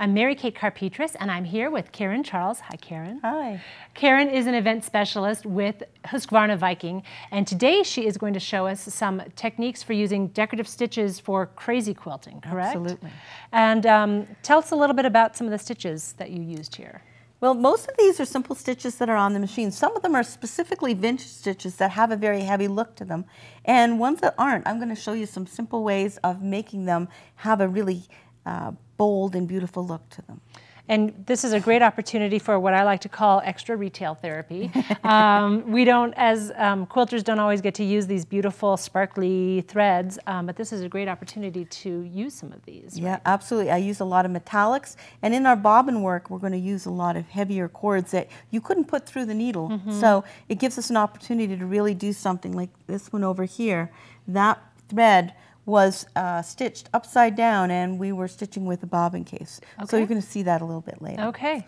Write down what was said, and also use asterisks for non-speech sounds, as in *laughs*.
I'm Mary Kate Karr-Petras, and I'm here with Karen Charles. Hi, Karen. Hi. Karen is an event specialist with Husqvarna Viking, and today she is going to show us some techniques for using decorative stitches for crazy quilting, correct? Absolutely. And um, tell us a little bit about some of the stitches that you used here. Well, most of these are simple stitches that are on the machine. Some of them are specifically vintage stitches that have a very heavy look to them. And ones that aren't, I'm going to show you some simple ways of making them have a really uh, bold and beautiful look to them. And this is a great opportunity for what I like to call extra retail therapy. um, *laughs* we don't, as um, quilters, don't always get to use these beautiful sparkly threads, um, but this is a great opportunity to use some of these. Yeah, right? absolutely. I use a lot of metallics, and in our bobbin work, we're going to use a lot of heavier cords that you couldn't put through the needle. Mm -hmm. So it gives us an opportunity to really do something like this one over here. That thread was uh, stitched upside down and we were stitching with a bobbin case. Okay. So you're going to see that a little bit later. Okay.